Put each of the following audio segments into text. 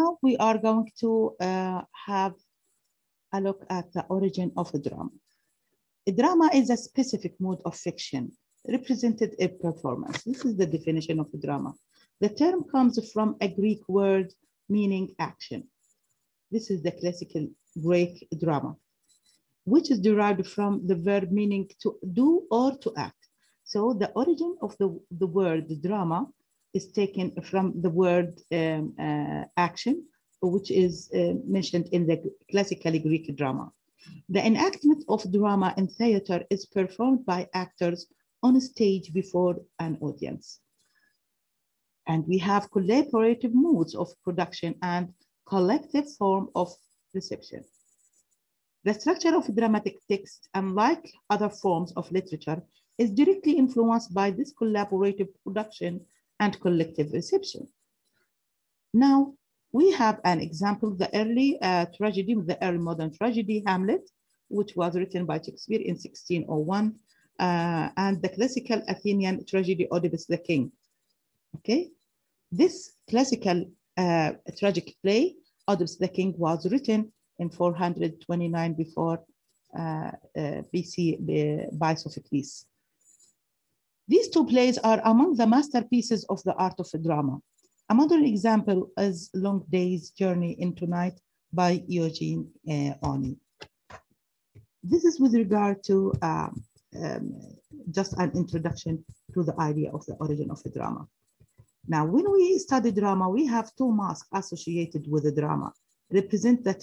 Now we are going to uh, have a look at the origin of a drama. A drama is a specific mode of fiction represented in performance. This is the definition of a drama. The term comes from a Greek word meaning action. This is the classical Greek drama, which is derived from the verb meaning to do or to act. So the origin of the, the word drama is taken from the word um, uh, action, which is uh, mentioned in the classical Greek drama. The enactment of drama in theater is performed by actors on a stage before an audience. And we have collaborative modes of production and collective form of reception. The structure of dramatic text, unlike other forms of literature, is directly influenced by this collaborative production and collective reception. Now, we have an example, the early uh, tragedy, the early modern tragedy, Hamlet, which was written by Shakespeare in 1601, uh, and the classical Athenian tragedy, Oedipus the King. Okay, this classical uh, tragic play, Oedipus the King, was written in 429 before uh, uh BC by Sophocles. These two plays are among the masterpieces of the art of drama. A modern example is Long Day's Journey into Night by Eugene uh, O'Neill. This is with regard to um, um, just an introduction to the idea of the origin of the drama. Now, when we study drama, we have two masks associated with the drama, represent the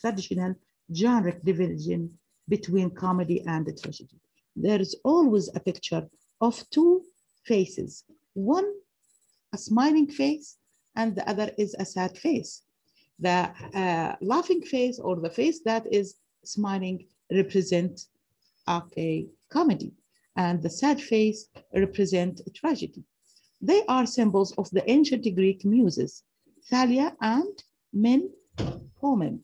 traditional genre division between comedy and the tragedy. There is always a picture of two faces. One, a smiling face, and the other is a sad face. The uh, laughing face or the face that is smiling represent okay, comedy, and the sad face represent tragedy. They are symbols of the ancient Greek muses, Thalia and Melpomene.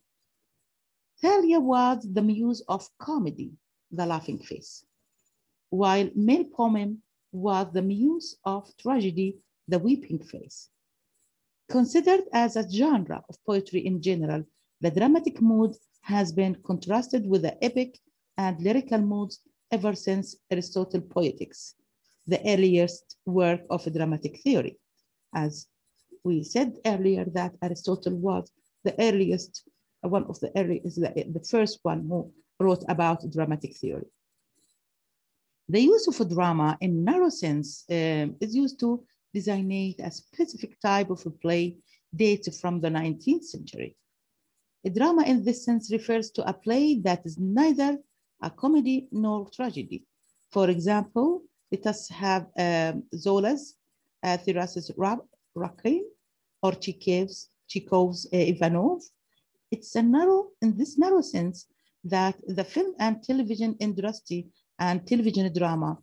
Thalia was the muse of comedy, the laughing face, while Melpomene was the muse of tragedy, the weeping face. Considered as a genre of poetry in general, the dramatic mood has been contrasted with the epic and lyrical moods ever since Aristotle Poetics, the earliest work of dramatic theory. As we said earlier that Aristotle was the earliest, one of the earliest, the first one who wrote about dramatic theory. The use of a drama in narrow sense um, is used to designate a specific type of a play dates from the 19th century. A drama in this sense refers to a play that is neither a comedy nor tragedy. For example, let us have um, Zola's uh, Raquin or Chekhov's, Chekhov's uh, Ivanov. It's a narrow, in this narrow sense, that the film and television industry and television drama,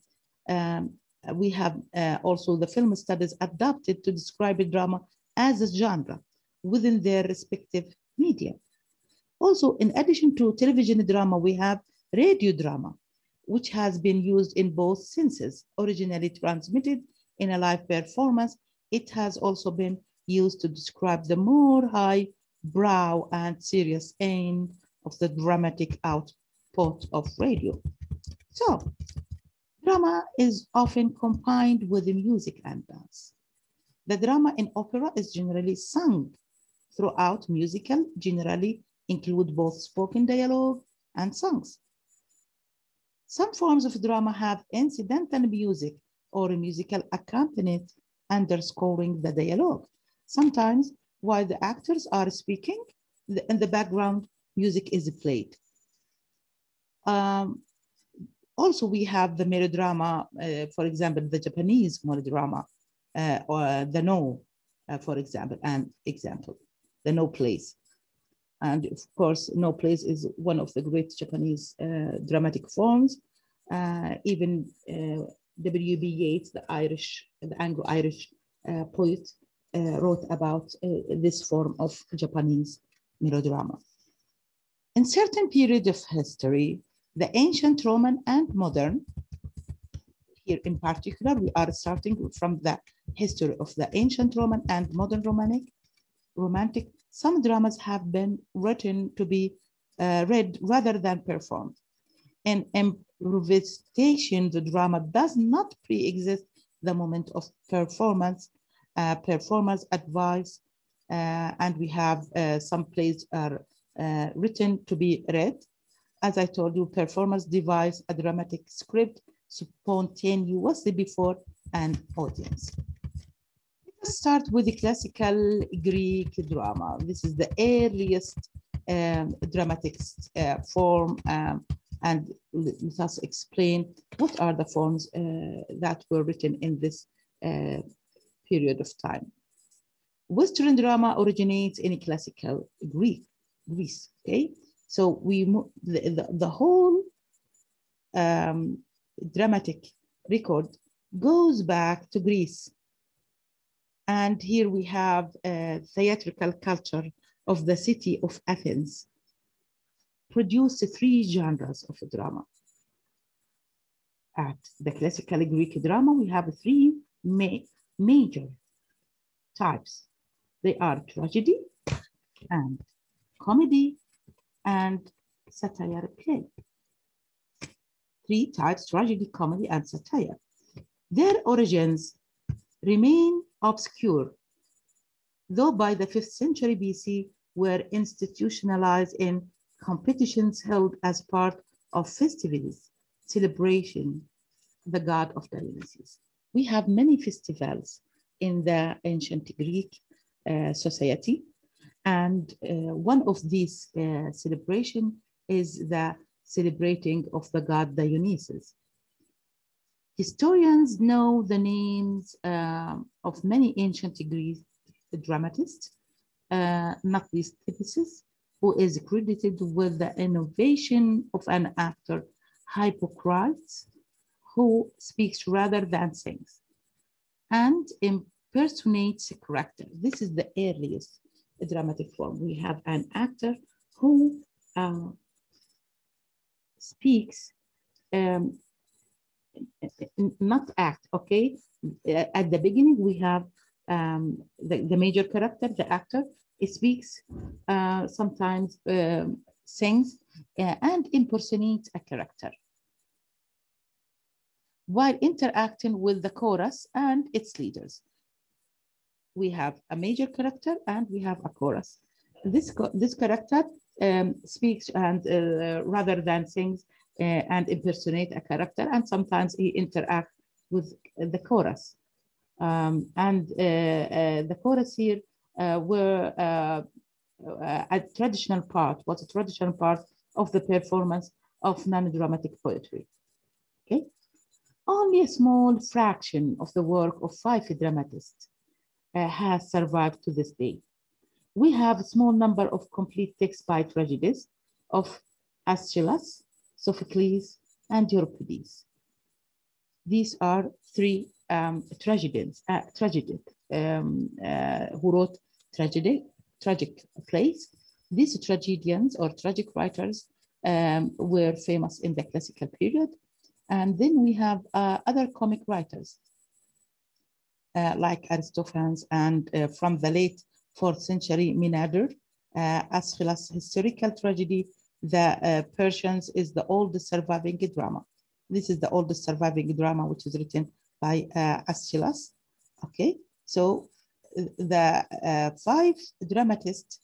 um, we have uh, also the film studies adapted to describe drama as a genre within their respective media. Also, in addition to television drama, we have radio drama, which has been used in both senses. Originally transmitted in a live performance, it has also been used to describe the more high brow and serious aim of the dramatic output of radio. So, drama is often combined with the music and dance. The drama in opera is generally sung throughout musical, generally include both spoken dialogue and songs. Some forms of drama have incidental music or a musical accompaniment underscoring the dialogue. Sometimes while the actors are speaking, in the background, music is played. Um, also, we have the melodrama, uh, for example, the Japanese melodrama, uh, or the Noh, uh, for example, and example, the Noh plays. And of course, Noh plays is one of the great Japanese uh, dramatic forms. Uh, even uh, W.B. Yeats, the Irish, the Anglo-Irish poet, wrote about this form of Japanese melodrama. In certain period of history, the ancient Roman and modern, here in particular, we are starting from the history of the ancient Roman and modern Romantic, romantic some dramas have been written to be uh, read rather than performed. In improvisation, the drama does not pre-exist the moment of performance, uh, performance advice, uh, and we have uh, some plays are uh, written to be read. As I told you, performance device, a dramatic script spontaneously before an audience. Let's start with the classical Greek drama. This is the earliest um, dramatic uh, form um, and let us explain what are the forms uh, that were written in this uh, period of time. Western drama originates in classical Greek, Greece, okay? So we, the, the, the whole um, dramatic record goes back to Greece. And here we have a theatrical culture of the city of Athens produced three genres of drama. At the classical Greek drama, we have three ma major types. They are tragedy and comedy and satire play. Three types, tragedy, comedy, and satire. Their origins remain obscure, though by the 5th century BC were institutionalized in competitions held as part of festivities, celebration, the god of Dionysus. We have many festivals in the ancient Greek uh, society. And uh, one of these uh, celebration is the celebrating of the god Dionysus. Historians know the names uh, of many ancient Greek dramatists, not least Thespis, who is credited with the innovation of an actor, hypokrites, who speaks rather than sings, and impersonates a character. This is the earliest dramatic form. We have an actor who uh, speaks, um, not act, okay? At the beginning, we have um, the, the major character, the actor, it speaks, uh, sometimes um, sings, uh, and impersonates a character while interacting with the chorus and its leaders. We have a major character and we have a chorus. This, this character um, speaks and uh, rather than sings uh, and impersonate a character, and sometimes he interacts with the chorus. Um, and uh, uh the chorus here uh, were a traditional part, was a traditional part of the performance of non-dramatic poetry. Okay, only a small fraction of the work of five dramatists uh, has survived to this day. We have a small number of complete texts by tragedies of Aeschylus, Sophocles, and Euripides. These are three um, tragedians, uh, tragedies um, uh, who wrote tragedy, tragic plays. These tragedians or tragic writers um, were famous in the classical period. And then we have uh, other comic writers like Aristophanes and uh, from the late fourth century Menander, uh, Aeschylus' historical tragedy, the uh, Persians is the oldest surviving drama. This is the oldest surviving drama which is written by uh, Aeschylus. Okay, so the uh, five dramatists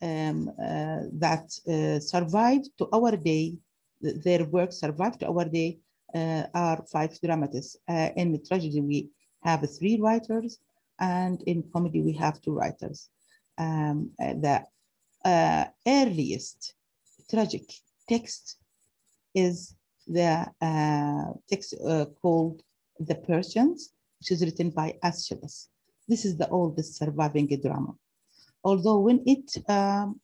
um, uh, that uh, survived to our day, their work survived to our day, are five dramatists. in the tragedy, we have three writers, and in comedy, we have two writers. Um, the uh, earliest tragic text is the uh, text uh, called The Persians, which is written by Aeschylus. This is the oldest surviving drama. Although when it um,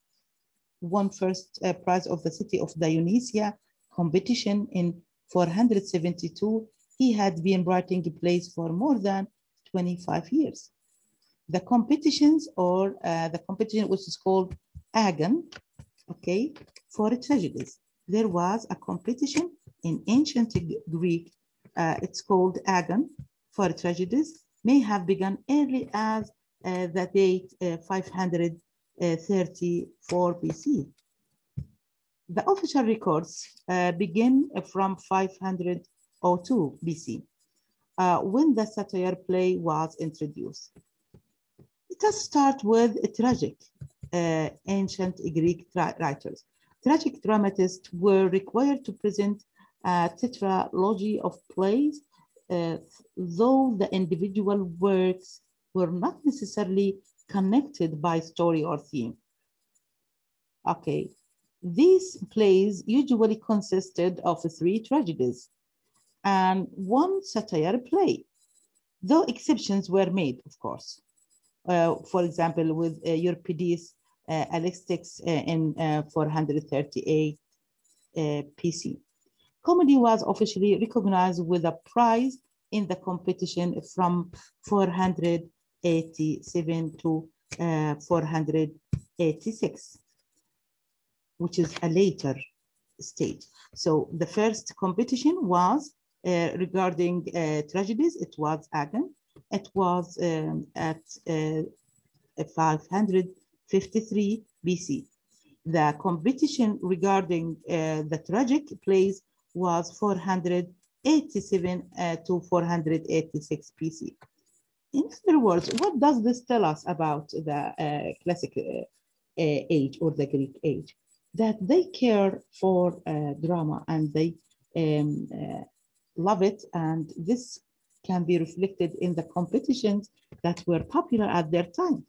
won first uh, prize of the city of Dionysia competition in 472, he had been writing plays for more than 25 years. The competitions or uh, the competition which is called Agon, okay, for tragedies. There was a competition in ancient Greek, uh, it's called Agon for tragedies may have begun early as uh, the date uh, 500 uh, 34 BC. The official records uh, begin from 502 BC, uh, when the satire play was introduced. Let us start with tragic uh, ancient Greek writers. Tragic dramatists were required to present a tetralogy of plays, uh, though the individual works were not necessarily connected by story or theme. Okay, these plays usually consisted of three tragedies and one satire play, though exceptions were made, of course. Uh, for example, with uh, Euripides, uh, Alcestis uh, in uh, 438 uh, PC. Comedy was officially recognized with a prize in the competition from 487 to 486 which is a later stage. So the first competition was uh, regarding uh, tragedies. It was Agon. It was um, at uh, 553 BC. The competition regarding uh, the tragic plays was 487 uh, to 486 BC. In other words, what does this tell us about the uh, classic age or the Greek age? that they care for uh, drama and they um, uh, love it. And this can be reflected in the competitions that were popular at their time.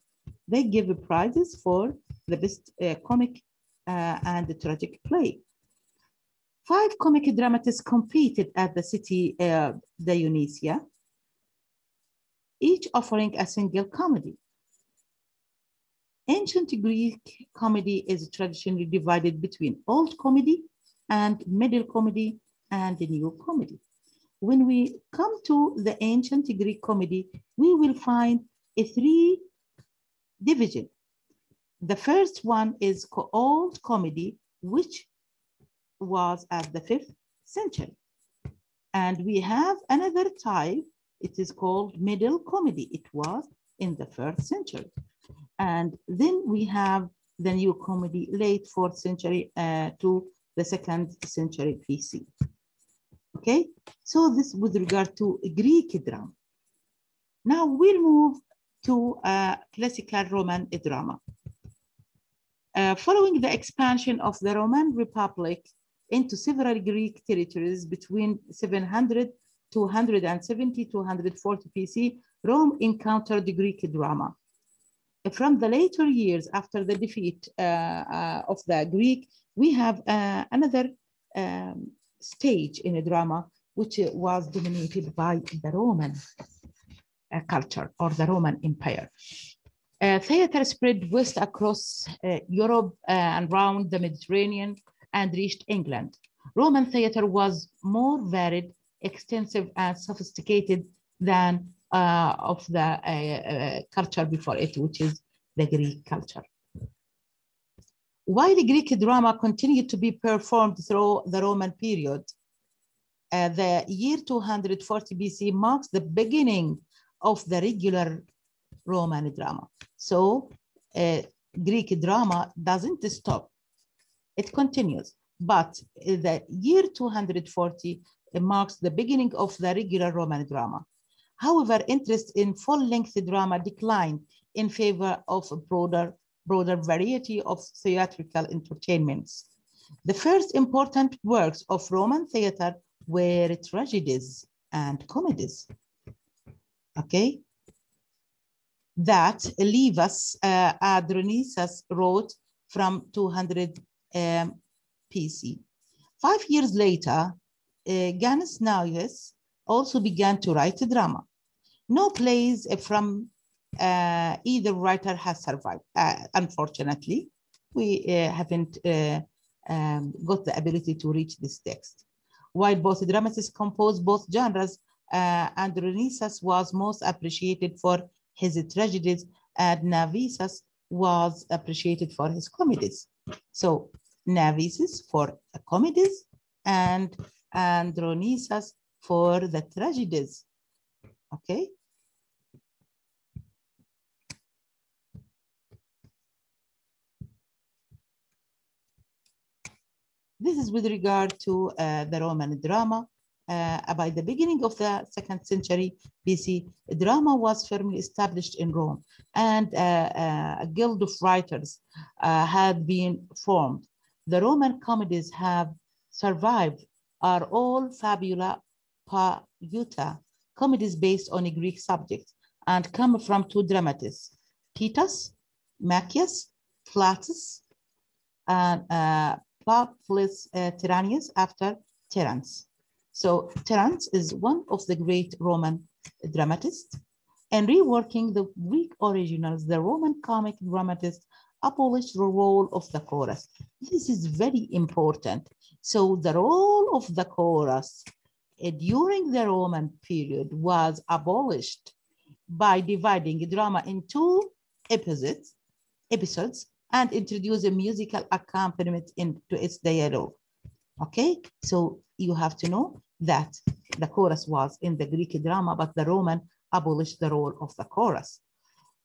They give prizes for the best uh, comic uh, and the tragic play. Five comic dramatists competed at the city uh, Dionysia, each offering a single comedy. Ancient Greek comedy is traditionally divided between old comedy and middle comedy and the new comedy. When we come to the ancient Greek comedy, we will find a three division. The first one is old comedy, which was at the fifth century. And we have another type, it is called middle comedy. It was in the first century. And then we have the new comedy, late fourth century uh, to the second century BC. Okay, so this with regard to Greek drama. Now we'll move to uh, classical Roman drama. Uh, following the expansion of the Roman Republic into several Greek territories between 700 to 170 to 140 BC, Rome encountered Greek drama from the later years after the defeat uh, uh, of the Greek, we have uh, another um, stage in a drama which was dominated by the Roman culture or the Roman Empire. Uh, theater spread west across uh, Europe uh, and around the Mediterranean and reached England. Roman theater was more varied, extensive, and sophisticated than uh, of the uh, uh, culture before it, which is the Greek culture. While the Greek drama continued to be performed through the Roman period, uh, the year 240 BC marks the beginning of the regular Roman drama. So uh, Greek drama doesn't stop, it continues. But the year 240 marks the beginning of the regular Roman drama. However, interest in full-length drama declined in favor of broader, broader variety of theatrical entertainments. The first important works of Roman theater were tragedies and comedies. Okay, that Livius uh, Andronicus wrote from 200 um, PC. Five years later, uh, Naevius also began to write a drama. No plays from uh, either writer has survived. Uh, unfortunately, we uh, haven't uh, um, got the ability to reach this text. While both dramatists composed both genres, uh, was most appreciated for his tragedies and Naevius was appreciated for his comedies. So Naevius for comedies and Andronicus for the tragedies. Okay. This is with regard to uh, the Roman drama. Uh, by the beginning of the second century BC, drama was firmly established in Rome, and uh, uh, a guild of writers uh, had been formed. The Roman comedies have survived, are all fabula pauta, comedies based on a Greek subject, and come from two dramatists, Titus, Maccius, Plautus, and uh, Publius uh, Terentius after Terence. So Terence is one of the great Roman dramatists. And reworking the Greek originals, the Roman comic dramatists abolished the role of the chorus. This is very important. So the role of the chorus uh, during the Roman period was abolished by dividing drama into episodes, episodes and introduce a musical accompaniment into its dialogue. Okay, so you have to know that the chorus was in the Greek drama, but the Roman abolished the role of the chorus.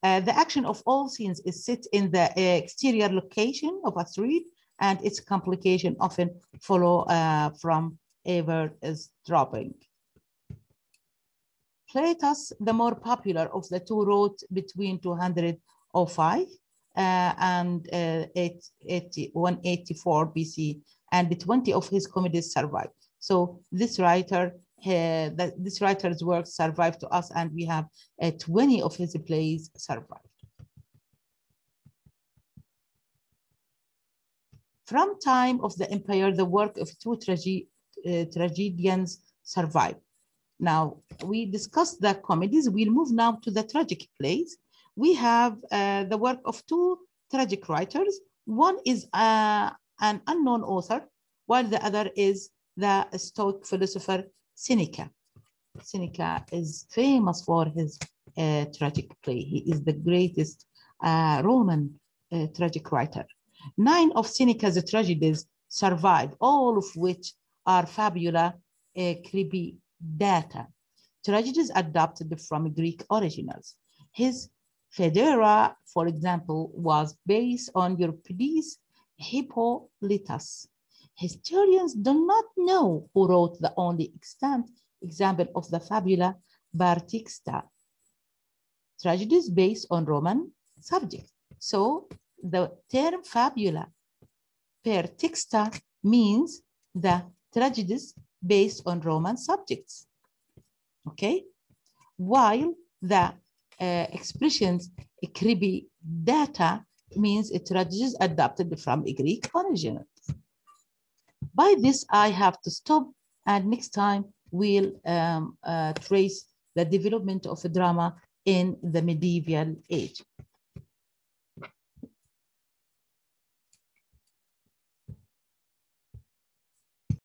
Uh, the action of all scenes is set in the uh, exterior location of a street and its complication often follow uh, from ever is dropping. Plautus, the more popular of the two, wrote between 205 uh, and uh, 184 BC, and 20 of his comedies survive. So this writer, uh, that this writer's work survived to us, and we have uh, 20 of his plays survived. From time of the empire, the work of two trage tragedians survived. Now, we discussed the comedies. We'll move now to the tragic plays we have uh, the work of two tragic writers. One is uh, an unknown author, while the other is the Stoic philosopher Seneca. Seneca is famous for his uh, tragic play. He is the greatest uh, Roman uh, tragic writer. Nine of Seneca's tragedies survive, all of which are fabula uh, data. Tragedies adapted from Greek originals. His Phaedra, for example, was based on Euripides' Hippolytus. Historians do not know who wrote the only extant example of the fabula praetexta. Tragedies based on Roman subjects. So the term fabula per means the tragedies based on Roman subjects. Okay? While the uh, expressions kribi data means it is adapted from a Greek origin. By this, I have to stop and next time we'll um, uh, trace the development of drama in the medieval age.